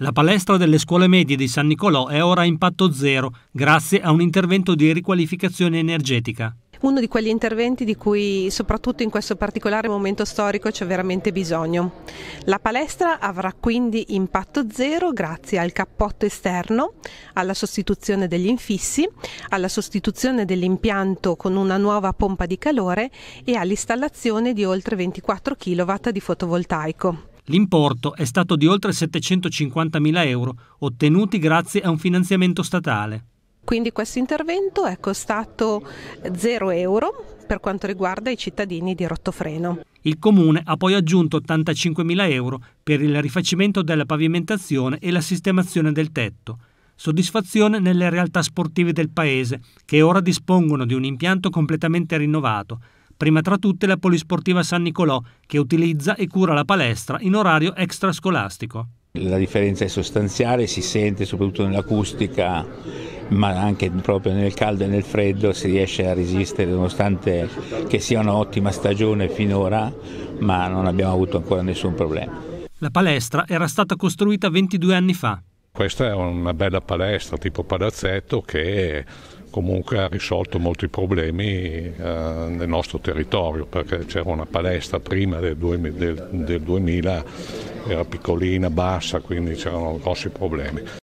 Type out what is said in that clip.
La palestra delle scuole medie di San Nicolò è ora a impatto zero grazie a un intervento di riqualificazione energetica. Uno di quegli interventi di cui soprattutto in questo particolare momento storico c'è veramente bisogno. La palestra avrà quindi impatto zero grazie al cappotto esterno, alla sostituzione degli infissi, alla sostituzione dell'impianto con una nuova pompa di calore e all'installazione di oltre 24 kW di fotovoltaico. L'importo è stato di oltre 750.000 euro, ottenuti grazie a un finanziamento statale. Quindi questo intervento è costato 0 euro per quanto riguarda i cittadini di Rottofreno. Il comune ha poi aggiunto 85.000 euro per il rifacimento della pavimentazione e la sistemazione del tetto. Soddisfazione nelle realtà sportive del paese, che ora dispongono di un impianto completamente rinnovato, prima tra tutte la Polisportiva San Nicolò, che utilizza e cura la palestra in orario extrascolastico. La differenza è sostanziale, si sente soprattutto nell'acustica, ma anche proprio nel caldo e nel freddo si riesce a resistere nonostante che sia un'ottima stagione finora, ma non abbiamo avuto ancora nessun problema. La palestra era stata costruita 22 anni fa. Questa è una bella palestra tipo palazzetto che comunque ha risolto molti problemi eh, nel nostro territorio perché c'era una palestra prima del, 2000, del, del 2000 era piccolina, bassa, quindi c'erano grossi problemi.